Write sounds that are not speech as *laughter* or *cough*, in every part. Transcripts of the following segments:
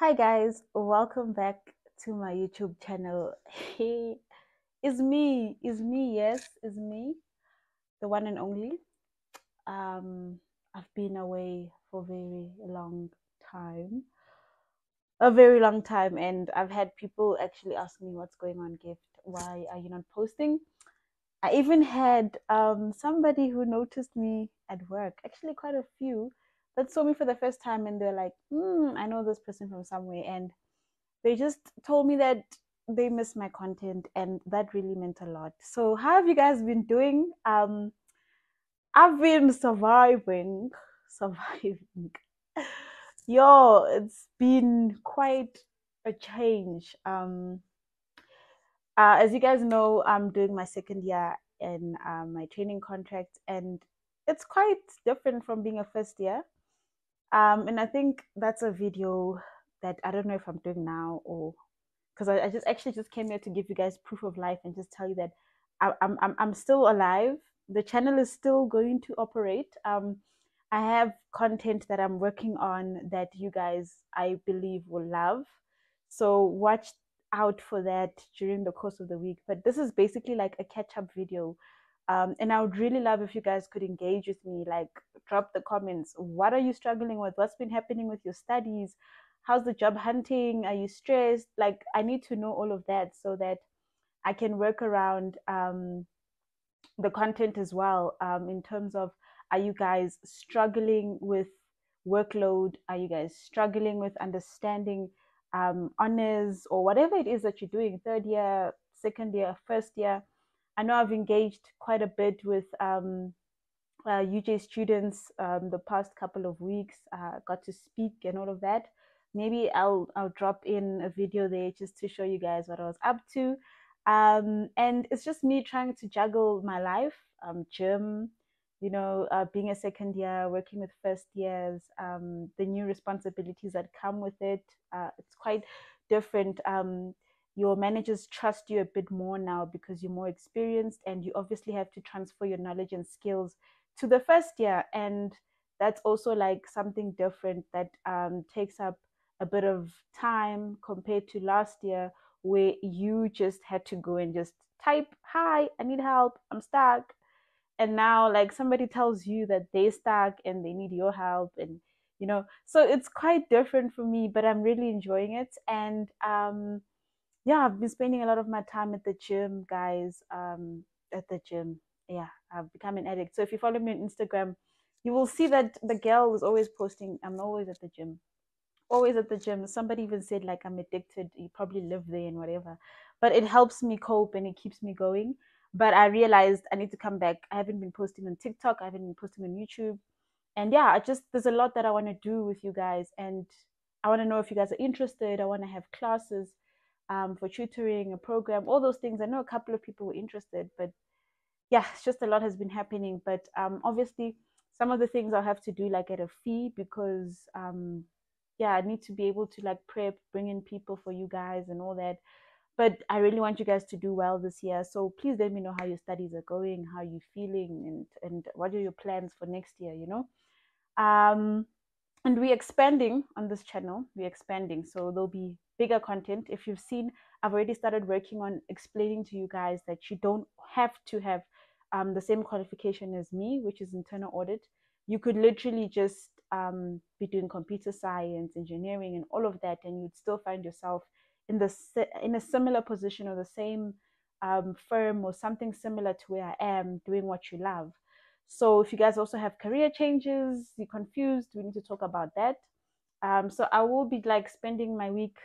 Hi guys, welcome back to my YouTube channel. Hey, *laughs* it's me, it's me, yes, it's me, the one and only. Um, I've been away for a very long time, a very long time, and I've had people actually ask me what's going on, Gift. Why are you not posting? I even had um somebody who noticed me at work, actually quite a few, that saw me for the first time, and they're like, hmm, I know this person from somewhere, and they just told me that they miss my content and that really meant a lot. So how have you guys been doing? Um i've been surviving *laughs* surviving. Yo it's been quite a change. Um uh, as you guys know i'm doing my second year in um, my training contract and it's quite different from being a first year um and i think that's a video that i don't know if i'm doing now or because I, I, just actually just came here to give you guys proof of life and just tell you that I, am I'm I'm still alive. The channel is still going to operate. Um, I have content that I'm working on that you guys I believe will love. So watch out for that during the course of the week. But this is basically like a catch up video. Um, and I would really love if you guys could engage with me, like drop the comments. What are you struggling with? What's been happening with your studies? how's the job hunting are you stressed like i need to know all of that so that i can work around um, the content as well um, in terms of are you guys struggling with workload are you guys struggling with understanding um, honors or whatever it is that you're doing third year second year first year i know i've engaged quite a bit with um, uh, uj students um, the past couple of weeks uh, got to speak and all of that maybe I'll I'll drop in a video there just to show you guys what I was up to. Um, and it's just me trying to juggle my life, um, gym, you know, uh, being a second year, working with first years, um, the new responsibilities that come with it. Uh, it's quite different. Um, your managers trust you a bit more now because you're more experienced, and you obviously have to transfer your knowledge and skills to the first year, and that's also like something different that um, takes up a bit of time compared to last year where you just had to go and just type hi i need help. I'm stuck. And now like somebody tells you that they're stuck and they need your help and you know so it's quite different for me but i'm really enjoying it. And um yeah i've been spending a lot of my time at the gym guys um at the gym yeah i've become an addict so if you follow me on instagram you will see that the girl is always posting i'm always at the gym always at the gym. Somebody even said like I'm addicted. You probably live there and whatever, but it helps me cope and it keeps me going. But I realized I need to come back. I haven't been posting on TikTok. I haven't been posting on YouTube, and yeah, I just there's a lot that I want to do with you guys, and I want to know if you guys are interested. I want to have classes um, for tutoring, a program, all those things. I know a couple of people were interested, but yeah, it's just a lot has been happening. But um, obviously, some of the things I'll have to do like at a fee because um, yeah, I need to be able to like prep, bring in people for you guys and all that. But I really want you guys to do well this year. So please let me know how your studies are going, how you're feeling, and and what are your plans for next year. You know, um, and we're expanding on this channel. We're expanding, so there'll be bigger content. If you've seen, I've already started working on explaining to you guys that you don't have to have um, the same qualification as me, which is internal audit. You could literally just um, be doing computer science, engineering, and all of that, and you'd still find yourself in the in a similar position or the same um, firm or something similar to where I am, doing what you love. So if you guys also have career changes, you're confused, we need to talk about that. Um, so I will be like spending my week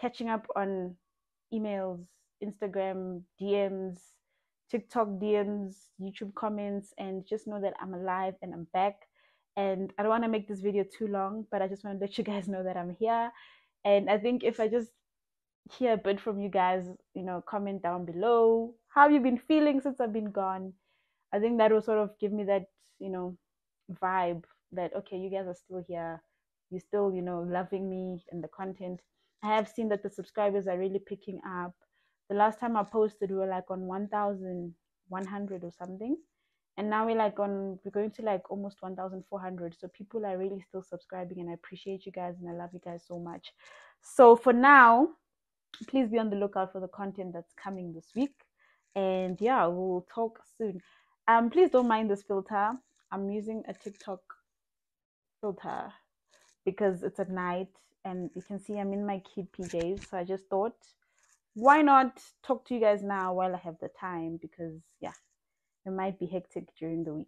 catching up on emails, Instagram DMs, TikTok DMs, YouTube comments, and just know that I'm alive and I'm back and I don't want to make this video too long, but I just want to let you guys *laughs* know that I'm here. And I think if I just hear a bit from you guys, you know, comment down below. How you been feeling since I've been gone? I think that will sort of give me that, you know, vibe that okay, you guys are still here. You're still, you know, loving me and the content. I have seen that the subscribers are really picking up. The last time I posted, we were like on 1,100 or something and now we're like on we're going to like almost 1400 so people are really still subscribing and i appreciate you guys and i love you guys so much so for now please be on the lookout for the content that's coming this week and yeah we'll talk soon um please don't mind this filter. I'm using a tiktok filter because it's at night and you can see i'm in my kid pjs so i just thought why not talk to you guys now while i have the time? Because yeah it might be hectic during the week